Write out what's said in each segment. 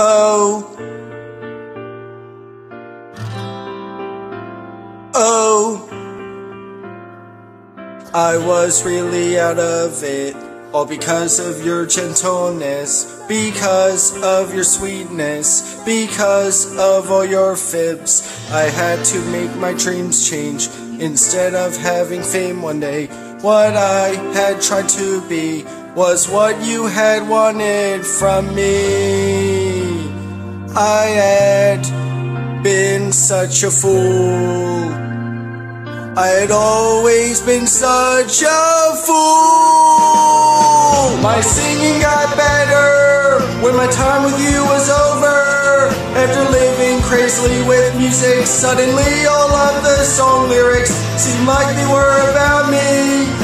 Oh. Oh. I was really out of it. All because of your gentleness, because of your sweetness, because of all your fibs. I had to make my dreams change. Instead of having fame one day, what I had tried to be was what you had wanted from me. I had been such a fool. I had always been such a fool. My singing got better when my time with you was over. After living crazily with music, suddenly all of the song lyrics seemed like they were about me.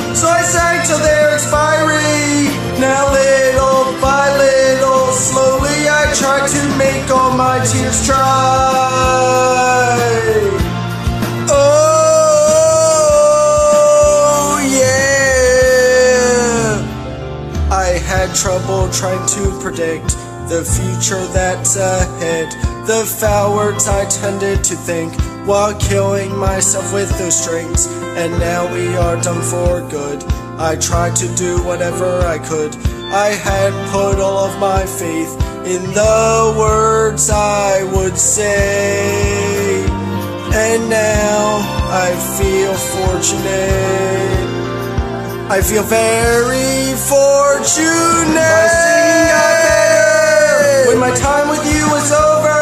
Tried to make all my tears dry. Oh yeah. I had trouble trying to predict the future that's ahead. The foul words I tended to think while killing myself with those strings. And now we are done for good. I tried to do whatever I could. I had put all of my faith in the words I would say. And now I feel fortunate. I feel very fortunate. My singing got better when my time with you was over.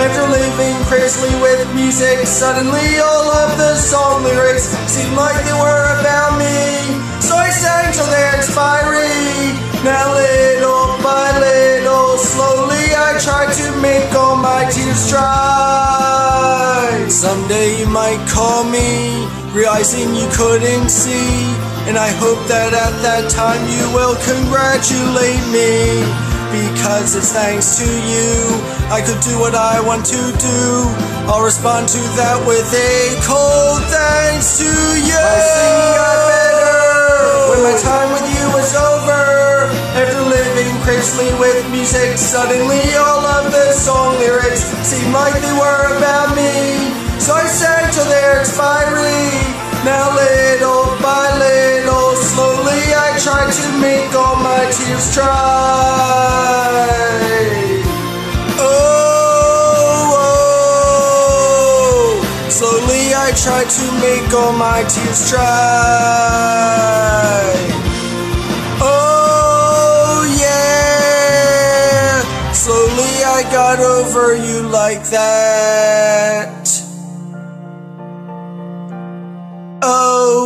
After living crazily with music, suddenly all of the song lyrics seemed like they were my tears dry. Someday you might call me, realizing you couldn't see. And I hope that at that time you will congratulate me. Because it's thanks to you, I could do what I want to do. I'll respond to that with a cold thanks to you. With music, suddenly all of the song lyrics seemed like they were about me. So I sang till their expiry. Now little by little, slowly I tried to make all my tears dry. Oh, oh. Slowly I tried to make all my tears dry. Over you like that. Oh